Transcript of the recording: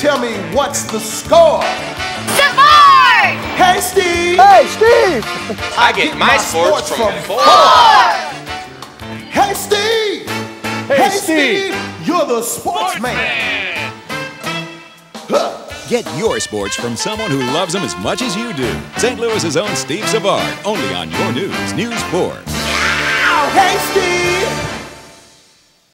Tell me what's the score? Savard! Hey, Steve! Hey, Steve! I get my sports from four. Hey, Steve! Hey, Steve! You're the sportsman! Huh. Get your sports from someone who loves them as much as you do. St. Louis's own Steve Savard, only on your news, News 4. Hey, Steve!